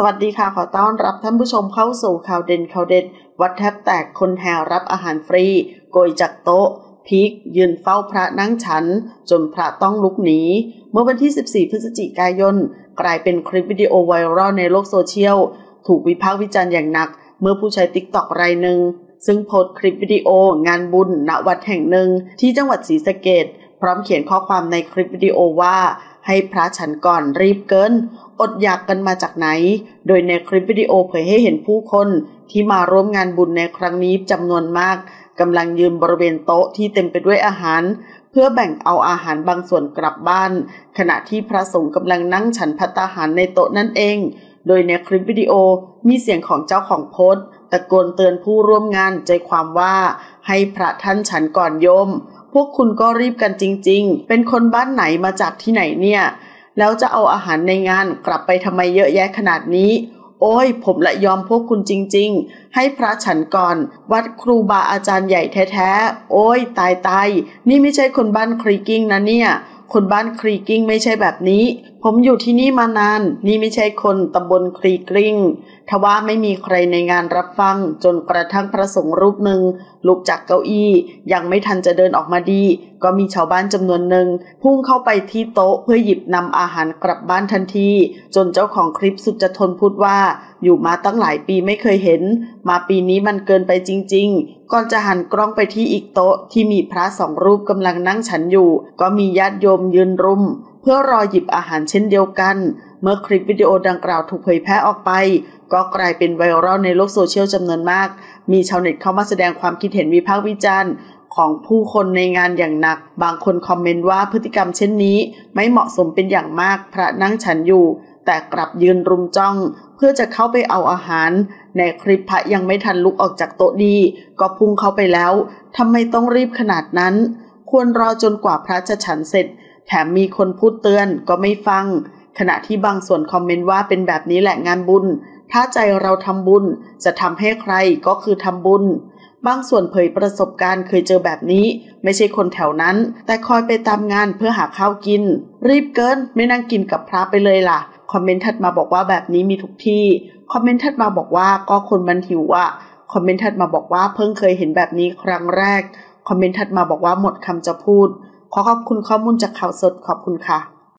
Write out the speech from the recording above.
สวัสดีค่ะ ขอต้อนรับท่านผู้ชมเข้าสู่ข่าวเด่นข่าวเด็ด วัดแทบแตกคนแห่รับอาหารฟรี โกยจากโต๊ะพีกยืนเฝ้าพระนั่งฉัน จนพระต้องลุกหนี เมื่อวันที่ 14 พฤศจิกายน กลายเป็นคลิปวิดีโอไวรัลในโลกโซเชียล ถูกวิพากษ์วิจารณ์อย่างหนัก เมื่อผู้ใช้ TikTok รายหนึ่ง ซึ่งโพสต์คลิปวิดีโอ งานบุญณวัดแห่งหนึ่ง ที่จังหวัดศรีสะเกษพร้อมเขียนข้อความในคลิปวิดีโอว่าให้พระฉันก่อนรีบเกิน อดอยากกันมาจากไหน โดยในคลิปวิดีโอเผยให้เห็นผู้คนที่มาร่วมงานบุญในครั้งนี้จำนวนมากกำลังยืนบริเวณโต๊ะที่เต็มไปด้วยอาหาร เพื่อแบ่งเอาอาหารบางส่วนกลับบ้าน ขณะที่พระสงฆ์กำลังนั่งฉันพัตตาหารในโต๊ะนั่นเอง โดยในคลิปวิดีโอมีเสียงของเจ้าของโพสต์ตะโกนเตือนผู้ร่วมงานใจความว่าให้พระท่านฉันก่อนโยม พวกคุณก็รีบกันจริง ๆ เป็นคนบ้านไหนมาจากที่ไหนเนี่ย แล้วจะเอาอาหารในงานกลับไปทำไมเยอะแยะขนาดนี้ โอ้ย ผมละยอมพวกคุณจริง ๆ ให้พระฉันก่อน วัดครูบาอาจารย์ใหญ่แท้ๆ โอ้ย ตายตายนี่ไม่ใช่คนบ้านคลีกลิ้งนะเนี่ยคนบ้านคลีกลิ้งไม่ใช่แบบนี้ ผมอยู่ที่นี่มานาน นี่ไม่ใช่คนตำบลคลีกลิ้งทว่าไม่มีใครในงานรับฟัง จนกระทั่งพระสงฆ์รูปหนึ่งลุกจากเก้าอี้ ยังไม่ทันจะเดินออกมาดีก็มีชาวบ้านจำนวนหนึ่งพุ่งเข้าไปที่โต๊ะเพื่อหยิบนำอาหารกลับบ้านทันที จนเจ้าของคลิปสุดจะทนพูดว่า อยู่มาตั้งหลายปีไม่เคยเห็น มาปีนี้มันเกินไปจริง ๆ ก่อนจะหันกล้องไปที่อีกโต๊ะที่มีพระสองรูปกำลังนั่งฉันอยู่ ก็มีญาติโยมยืนรุม เพื่อรอหยิบอาหารเช่นเดียวกัน เมื่อคลิปวิดีโอดังกล่าวถูกเผยแพร่ออกไปก็กลายเป็นไวรัลในโลกโซเชียลจำนวนมาก มีชาวเน็ตเข้ามาแสดงความคิดเห็นวิพากษ์วิจารณ์ ของผู้คนในงานอย่างหนัก บางคนคอมเมนต์ว่าพฤติกรรมเช่นนี้ ไม่เหมาะสมเป็นอย่างมากพระนั่งฉันอยู่ แต่กลับยืนรุมจ้อง เพื่อจะเข้าไปเอาอาหาร ในคลิปพระยังไม่ทันลุกออกจากโต๊ะดี ก็พุ่งเข้าไปแล้วทำไมต้องรีบขนาดนั้น ควรรอจนกว่าพระจะฉันเสร็จ แถมมีคนพูดเตือนก็ไม่ฟัง ขณะที่บางส่วนคอมเมนต์ว่าเป็นแบบนี้แหละงานบุญ ถ้าใจเราทำบุญจะทำให้ใครก็คือทำบุญ บางส่วนเผยประสบการณ์เคยเจอแบบนี้ ไม่ใช่คนแถวนั้น แต่คอยไปตามงานเพื่อหาข้าวกิน รีบเกิน ไม่นั่งกินกับพระไปเลยล่ะ คอมเมนต์ถัดมาบอกว่าแบบนี้มีทุกที่ คอมเมนต์ถัดมาบอกว่าก็คนมันหิวอะคอมเมนต์ถัดมาบอกว่าเพิ่งเคยเห็นแบบนี้ครั้งแรก คอมเมนต์ถัดมาบอกว่าหมดคำจะพูด ขอขอบคุณข้อมูลจากข่าวสดขอบคุณค่ะ